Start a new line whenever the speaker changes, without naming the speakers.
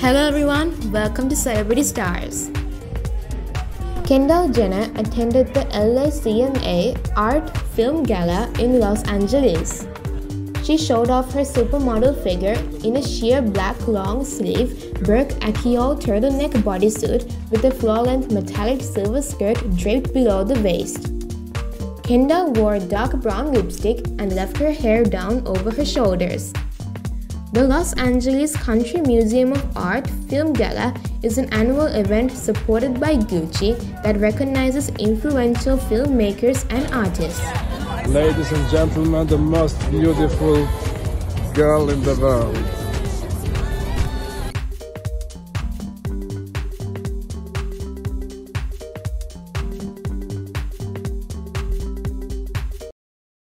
Hello everyone, welcome to Celebrity Stars. Kendall Jenner attended the LACMA Art Film Gala in Los Angeles. She showed off her supermodel figure in a sheer black long sleeve Burc Akyol turtleneck bodysuit with a floor length metallic silver skirt draped below the waist. Kendall wore dark brown lipstick and left her hair down over her shoulders. The Los Angeles Country Museum of Art Film Gala is an annual event supported by Gucci that recognizes influential filmmakers and artists.
Ladies and gentlemen, the most beautiful girl in the world.